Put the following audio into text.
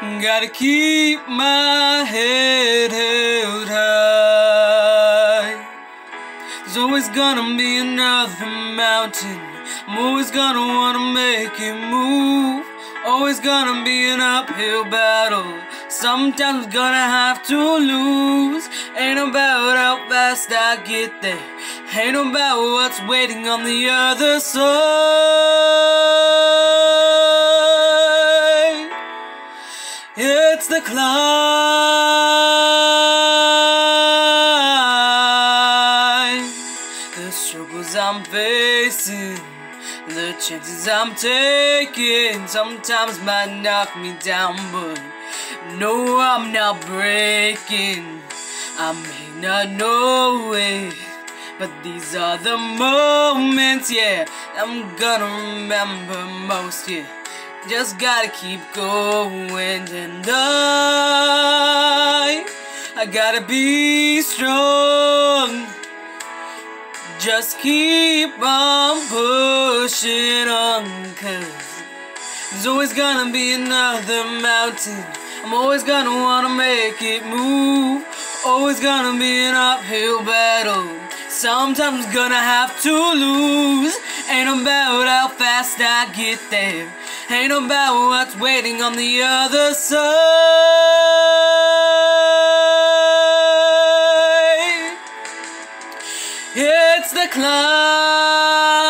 Gotta keep my head held high. There's always gonna be another mountain. I'm always gonna wanna make it move. Always gonna be an uphill battle. Sometimes gonna have to lose. Ain't about how fast I get there. Ain't about what's waiting on the other side. It's the climb. The struggles I'm facing. The chances I'm taking sometimes might knock me down, but no, I'm not breaking. I may not know it, but these are the moments, yeah, I'm gonna remember most, yeah. Just gotta keep going, and I, I gotta be strong. Just keep on pushing on, cause there's always gonna be another mountain. I'm always gonna wanna make it move. Always gonna be an uphill battle. Sometimes gonna have to lose. Ain't about how fast I get there. Ain't about what's waiting on the other side. It's the climb